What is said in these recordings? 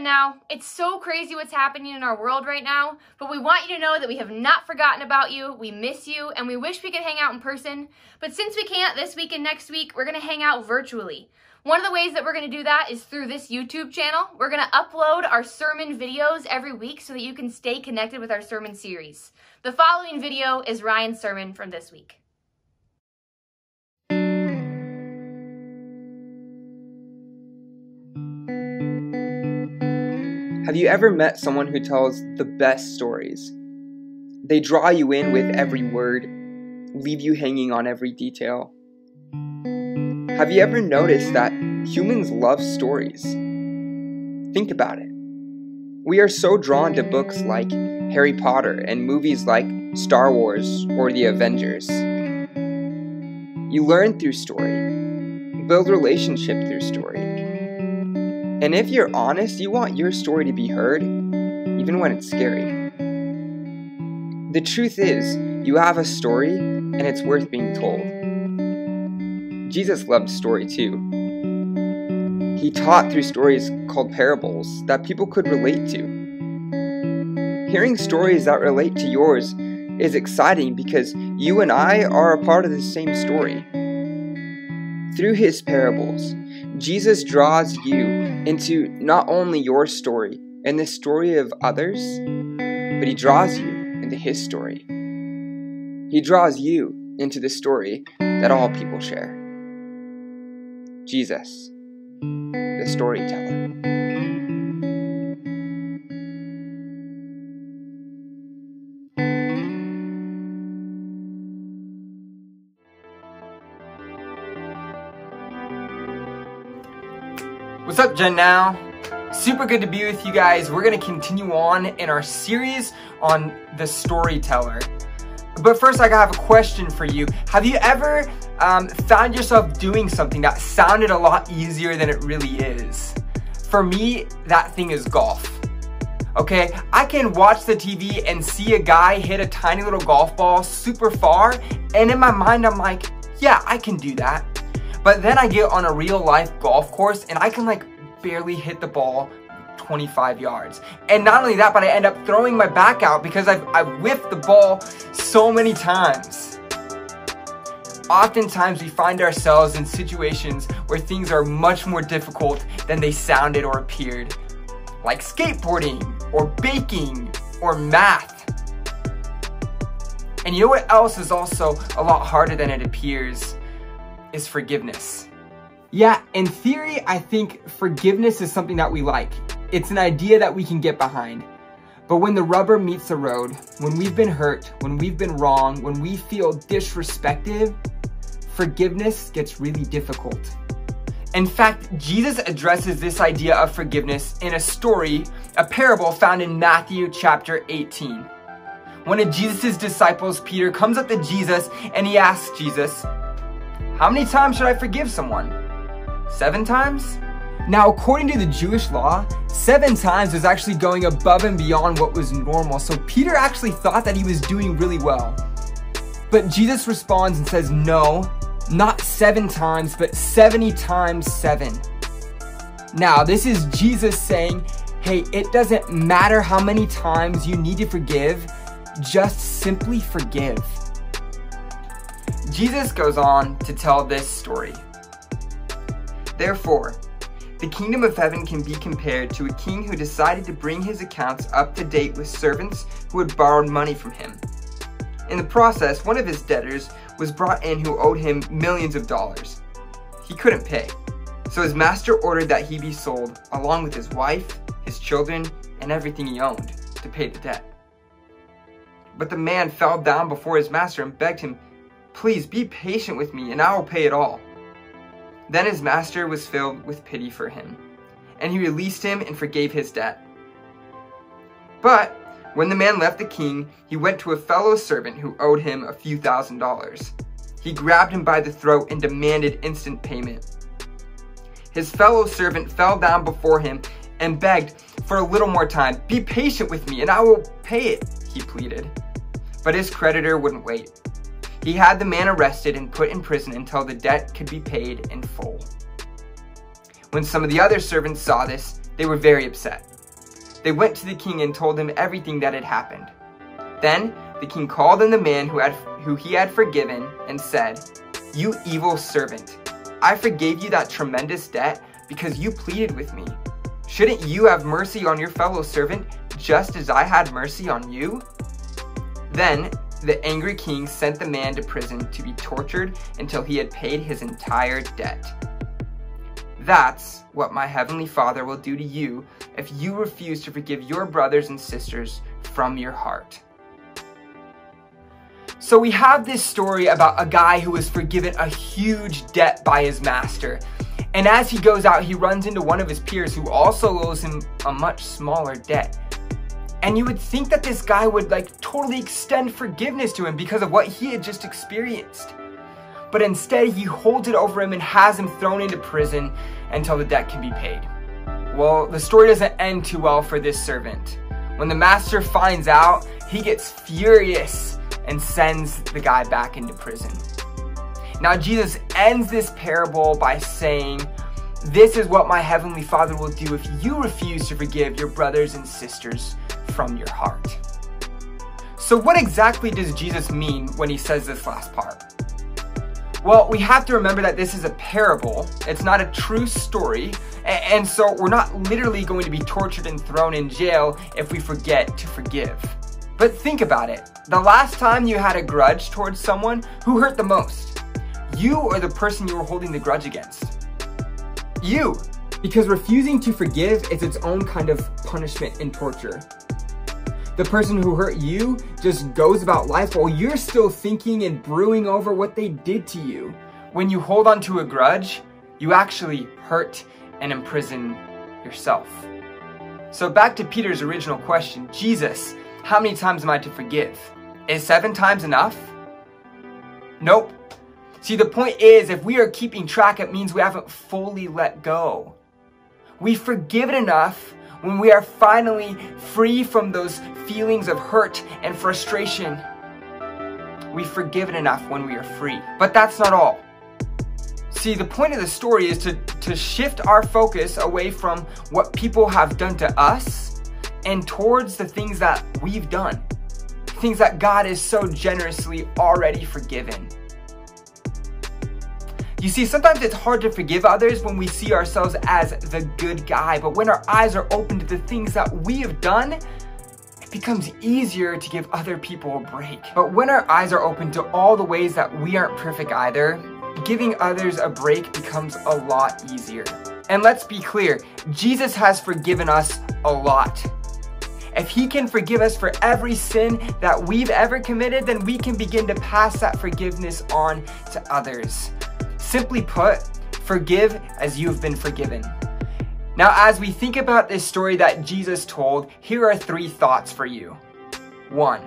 Now. It's so crazy what's happening in our world right now, but we want you to know that we have not forgotten about you, we miss you, and we wish we could hang out in person. But since we can't this week and next week, we're going to hang out virtually. One of the ways that we're going to do that is through this YouTube channel. We're going to upload our sermon videos every week so that you can stay connected with our sermon series. The following video is Ryan's sermon from this week. Have you ever met someone who tells the best stories? They draw you in with every word, leave you hanging on every detail. Have you ever noticed that humans love stories? Think about it. We are so drawn to books like Harry Potter and movies like Star Wars or The Avengers. You learn through story, build relationship through story. And if you're honest, you want your story to be heard, even when it's scary. The truth is, you have a story, and it's worth being told. Jesus loved story too. He taught through stories called parables that people could relate to. Hearing stories that relate to yours is exciting because you and I are a part of the same story. Through his parables, Jesus draws you into not only your story and the story of others, but he draws you into his story. He draws you into the story that all people share. Jesus, the storyteller. What's up, Gen Now? Super good to be with you guys. We're to continue on in our series on the storyteller. But first, I have a question for you. Have you ever um, found yourself doing something that sounded a lot easier than it really is? For me, that thing is golf. Okay, I can watch the TV and see a guy hit a tiny little golf ball super far, and in my mind, I'm like, yeah, I can do that. But then I get on a real life golf course and I can like barely hit the ball 25 yards. And not only that, but I end up throwing my back out because I've, I've whiffed the ball so many times. Oftentimes we find ourselves in situations where things are much more difficult than they sounded or appeared. Like skateboarding, or baking, or math. And you know what else is also a lot harder than it appears? Is forgiveness. Yeah, in theory, I think forgiveness is something that we like. It's an idea that we can get behind. But when the rubber meets the road, when we've been hurt, when we've been wrong, when we feel disrespected, forgiveness gets really difficult. In fact, Jesus addresses this idea of forgiveness in a story, a parable found in Matthew chapter 18. One of Jesus' disciples, Peter, comes up to Jesus and he asks Jesus, how many times should I forgive someone? Seven times? Now, according to the Jewish law, seven times was actually going above and beyond what was normal, so Peter actually thought that he was doing really well. But Jesus responds and says, No, not seven times, but 70 times seven. Now, this is Jesus saying, Hey, it doesn't matter how many times you need to forgive, just simply forgive. Jesus goes on to tell this story. Therefore, the kingdom of heaven can be compared to a king who decided to bring his accounts up to date with servants who had borrowed money from him. In the process, one of his debtors was brought in who owed him millions of dollars. He couldn't pay, so his master ordered that he be sold, along with his wife, his children, and everything he owned, to pay the debt. But the man fell down before his master and begged him, Please be patient with me, and I will pay it all. Then his master was filled with pity for him, and he released him and forgave his debt. But when the man left the king, he went to a fellow servant who owed him a few thousand dollars. He grabbed him by the throat and demanded instant payment. His fellow servant fell down before him and begged for a little more time. Be patient with me and I will pay it, he pleaded. But his creditor wouldn't wait. He had the man arrested and put in prison until the debt could be paid in full. When some of the other servants saw this, they were very upset. They went to the king and told him everything that had happened. Then the king called in the man who, had, who he had forgiven and said, You evil servant, I forgave you that tremendous debt because you pleaded with me. Shouldn't you have mercy on your fellow servant just as I had mercy on you? Then the angry king sent the man to prison to be tortured until he had paid his entire debt. That's what my heavenly Father will do to you if you refuse to forgive your brothers and sisters from your heart. So we have this story about a guy who was forgiven a huge debt by his master. And as he goes out, he runs into one of his peers who also owes him a much smaller debt. And you would think that this guy would like totally extend forgiveness to him because of what he had just experienced. But instead, he holds it over him and has him thrown into prison until the debt can be paid. Well, the story doesn't end too well for this servant. When the master finds out, he gets furious and sends the guy back into prison. Now, Jesus ends this parable by saying, This is what my heavenly Father will do if you refuse to forgive your brothers and sisters from your heart. So, what exactly does Jesus mean when he says this last part? Well, we have to remember that this is a parable. It's not a true story. And so we're not literally going to be tortured and thrown in jail if we forget to forgive. But think about it. The last time you had a grudge towards someone, who hurt the most? You or the person you were holding the grudge against? You. Because refusing to forgive is its own kind of punishment and torture. The person who hurt you just goes about life while you're still thinking and brewing over what they did to you. When you hold on to a grudge, you actually hurt and imprison yourself. So back to Peter's original question, Jesus, how many times am I to forgive? Is seven times enough? Nope. See, the point is, if we are keeping track, it means we haven't fully let go. We forgive it enough when we are finally free from those feelings of hurt and frustration. We forgive it enough when we are free. But that's not all. See, the point of the story is to, to shift our focus away from what people have done to us and towards the things that we've done. Things that God is so generously already forgiven. You see, sometimes it's hard to forgive others when we see ourselves as the good guy, but when our eyes are open to the things that we have done, it becomes easier to give other people a break. But when our eyes are open to all the ways that we aren't perfect either, giving others a break becomes a lot easier. And let's be clear, Jesus has forgiven us a lot. If he can forgive us for every sin that we've ever committed, then we can begin to pass that forgiveness on to others. Simply put, forgive as you've been forgiven. Now, as we think about this story that Jesus told, here are three thoughts for you. One,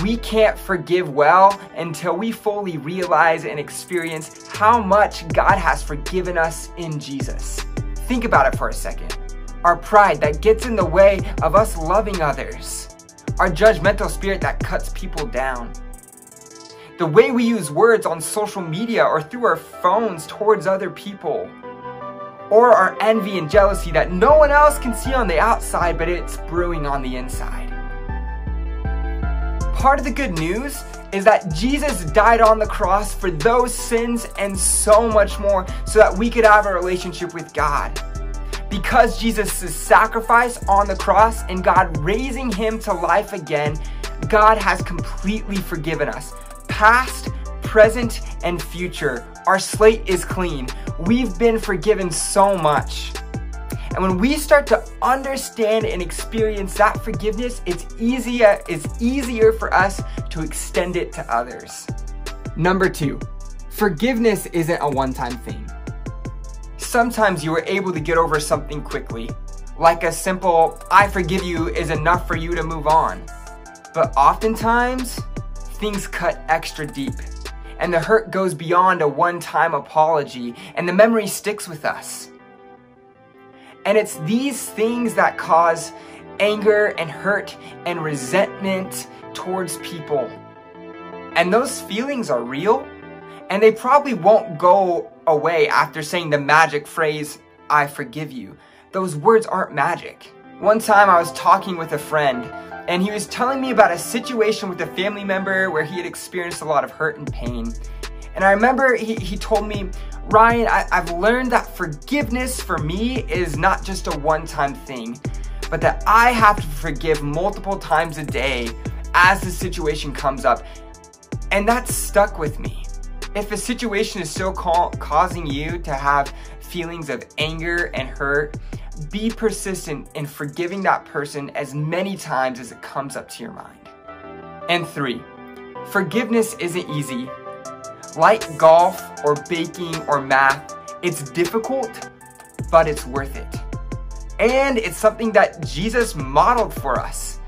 we can't forgive well until we fully realize and experience how much God has forgiven us in Jesus. Think about it for a second. Our pride that gets in the way of us loving others, our judgmental spirit that cuts people down the way we use words on social media or through our phones towards other people, or our envy and jealousy that no one else can see on the outside, but it's brewing on the inside. Part of the good news is that Jesus died on the cross for those sins and so much more so that we could have a relationship with God. Because Jesus' sacrifice on the cross and God raising him to life again, God has completely forgiven us past, present, and future. Our slate is clean. We've been forgiven so much. And when we start to understand and experience that forgiveness, it's easier, it's easier for us to extend it to others. Number two, forgiveness isn't a one-time thing. Sometimes you are able to get over something quickly, like a simple, I forgive you is enough for you to move on. But oftentimes, things cut extra deep. And the hurt goes beyond a one time apology, and the memory sticks with us. And it's these things that cause anger and hurt and resentment towards people. And those feelings are real, and they probably won't go away after saying the magic phrase, I forgive you. Those words aren't magic. One time I was talking with a friend and he was telling me about a situation with a family member where he had experienced a lot of hurt and pain. And I remember he, he told me, Ryan, I, I've learned that forgiveness for me is not just a one time thing, but that I have to forgive multiple times a day as the situation comes up. And that stuck with me. If a situation is still ca- causing you to have feelings of anger and hurt, be persistent in forgiving that person as many times as it comes up to your mind. And three, forgiveness isn't easy. Like golf or baking or math, it's difficult, but it's worth it. And it's something that Jesus modeled for us.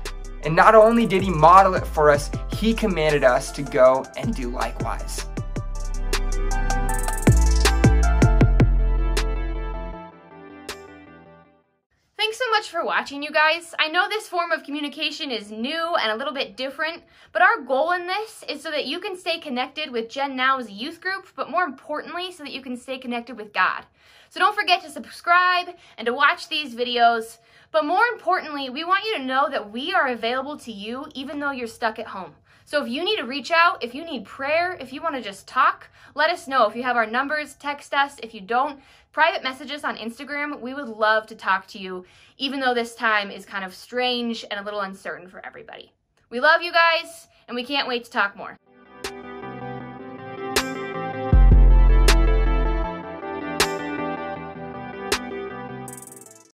And not only did he model it for us, he commanded us to go and do likewise. Much for watching, you guys. I know this form of communication is new and a little bit different, but our goal in this is so that you can stay connected with Gen Now's youth group, but more importantly, so that you can stay connected with God. So don't forget to subscribe and to watch these videos. But more importantly, we want you to know that we are available to you even though you're stuck at home. So if you need to reach out, if you need prayer, if you want to just talk, let us know. If you have our numbers, text us. If you don't, private messages on Instagram. We would love to talk to you, even though this time is kind of strange and a little uncertain for everybody. We love you guys, and we can't wait to talk more.